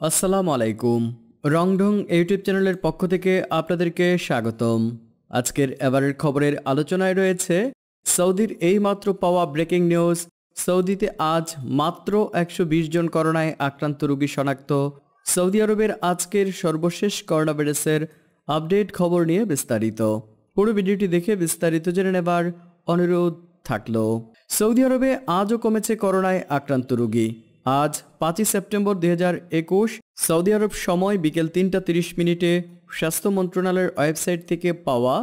আসসালামু আলাইকুম রংঢং ইউটিউব চ্যানেলের পক্ষ থেকে আপনাদেরকে স্বাগতম। আজকের এবারের খবরের আলোচনায় রয়েছে, সৌদির এই মাত্র পাওয়া ব্রেকিং নিউজ, সৌদিতে আজ মাত্র একশো বিশ জন করোনায় আক্রান্ত রোগী শনাক্ত, সৌদি আরবের আজকের সর্বশেষ করোনা ভাইরাসের আপডেট খবর নিয়ে বিস্তারিত। পুরো ভিডিওটি দেখে বিস্তারিত জেনে নেবার অনুরোধ থাকল। সৌদি আরবে আজও কমেছে করোনায় আক্রান্ত রোগী। আজ পাঁচই সেপ্টেম্বর দুই সৌদি আরব সময় বিকেল তিনটা তিরিশ মিনিটে স্বাস্থ্য মন্ত্রণালয়ের ওয়েবসাইট থেকে পাওয়া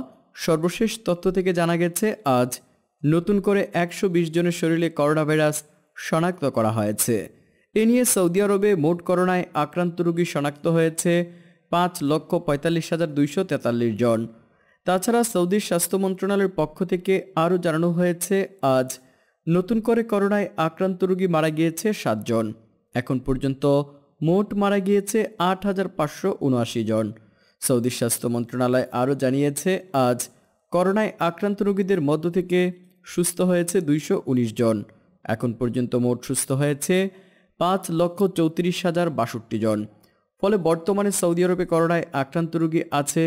সর্বশেষ তথ্য থেকে জানা গেছে, আজ নতুন করে একশো বিশ জনের শরীরে করোনা ভাইরাস শনাক্ত করা হয়েছে। এ নিয়ে সৌদি আরবে মোট করোনায় আক্রান্ত রোগী শনাক্ত হয়েছে পাঁচ লক্ষ পঁয়তাল্লিশ হাজার দুইশো তেতাল্লিশ জন। তাছাড়া সৌদির স্বাস্থ্য মন্ত্রণালয়ের পক্ষ থেকে আরও জানানো হয়েছে, আজ নতুন করে করোনায় আক্রান্ত রোগী মারা গিয়েছে সাতজন। এখন পর্যন্ত মোট মারা গিয়েছে আট হাজার পাঁচশো উনআশি জন। সৌদি স্বাস্থ্য মন্ত্রণালয় আরও জানিয়েছে, আজ করোনায় আক্রান্ত রোগীদের মধ্য থেকে সুস্থ হয়েছে দুইশো উনিশ জন। এখন পর্যন্ত মোট সুস্থ হয়েছে পাঁচ লক্ষ চৌত্রিশ হাজার বাষট্টি জন। ফলে বর্তমানে সৌদি আরবে করোনায় আক্রান্ত রোগী আছে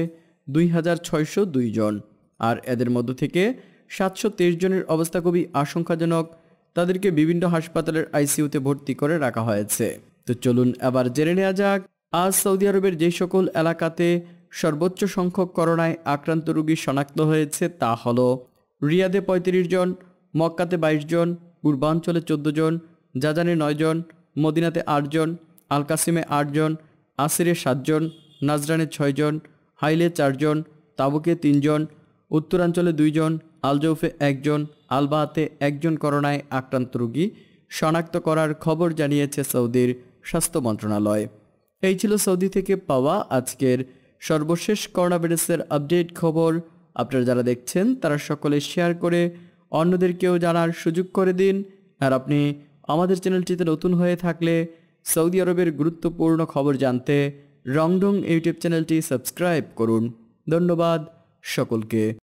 দুই হাজার ছয়শো দুই জন। আর এদের মধ্য থেকে সাতশো তেইশ জনের অবস্থা খুবই আশঙ্কাজনক। তাদেরকে বিভিন্ন হাসপাতালের আইসিইউতে ভর্তি করে রাখা হয়েছে। তো চলুন এবার জেনে নেওয়া যাক, আজ সৌদি আরবের যে সকল এলাকাতে সর্বোচ্চ সংখ্যক করোনায় আক্রান্ত রোগী শনাক্ত হয়েছে তা হল রিয়াদে পঁয়ত্রিশ জন, মক্কাতে বাইশ জন, পূর্বাঞ্চলে চোদ্দ জন, জাজানে নয় জন, মদিনাতে আটজন আল কাসিমে আটজন আসিরে সাতজন নাজরানে ছয়জন হাইলে চারজন তাবুকে তিনজন উত্তরাঞ্চলে দুইজন আলজৌফে একজন আলবাহাতে একজন করোনায় আক্রান্ত রোগী শনাক্ত করার খবর জানিয়েছে সৌদির স্বাস্থ্য মন্ত্রণালয়। এই ছিল সৌদি থেকে পাওয়া আজকের সর্বশেষ করোনা ভাইরাসের আপডেট খবর। আপনারা যারা দেখছেন, তারা সকলে শেয়ার করে অন্যদেরকেও জানার সুযোগ করে দিন। আর আপনি আমাদের চ্যানেলটিতে নতুন হয়ে থাকলে সৌদি আরবের গুরুত্বপূর্ণ খবর জানতে রংডং ইউটিউব চ্যানেলটি সাবস্ক্রাইব করুন। ধন্যবাদ সকলকে।